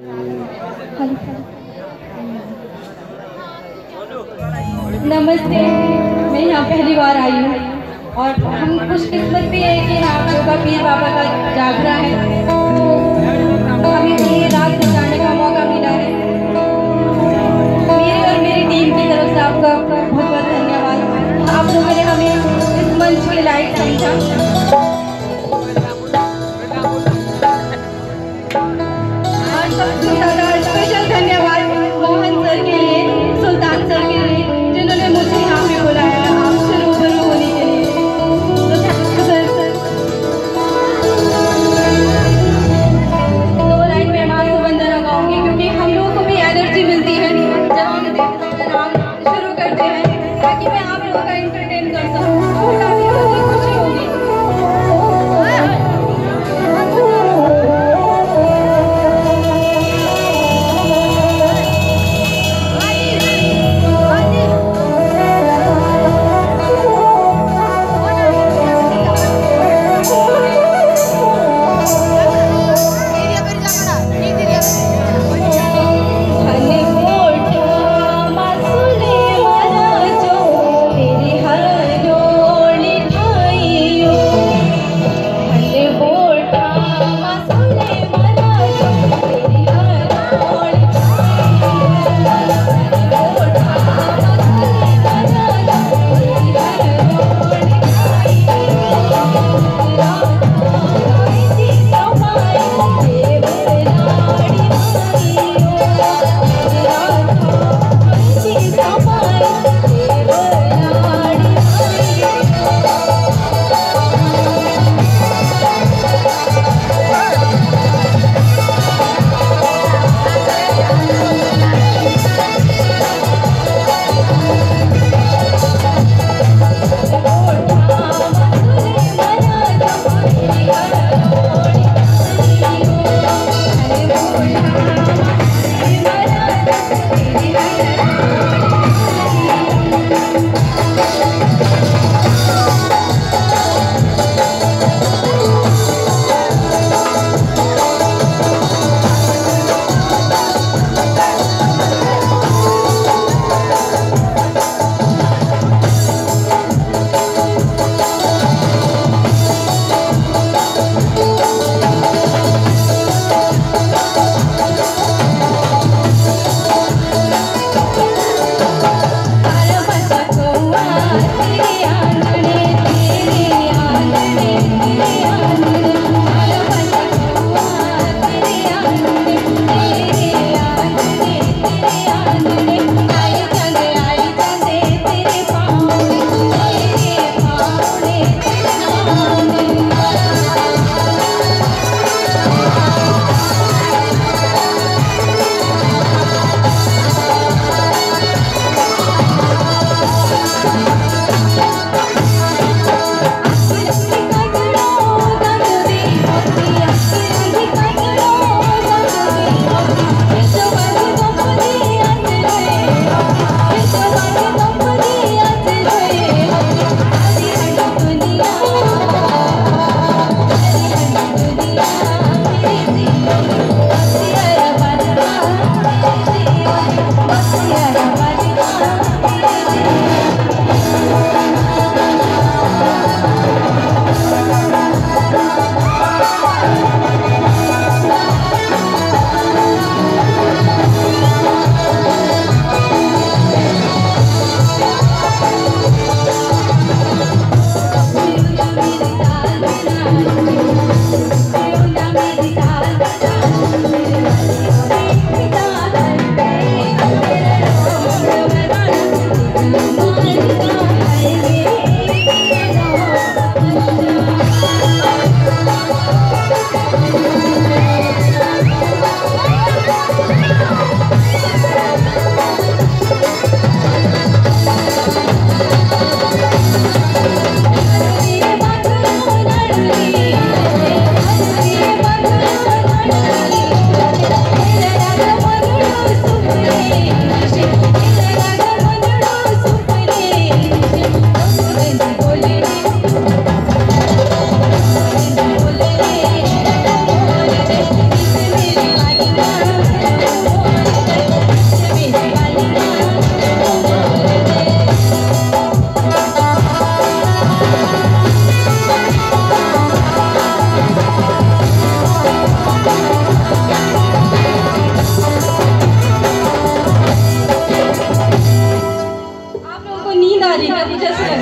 नमस्ते, मैं यहाँ पहली बार आई हूँ और हम खुशकिस्मत भी है कि यहाँ पे का पीर बाबा का जागरा है। तो ये रात बचाने का मौका मिला है। और मेरी टीम की तरफ़ से आपका बहुत बहुत धन्यवाद। आप लोगों ने हमें इस मंच रही जैसे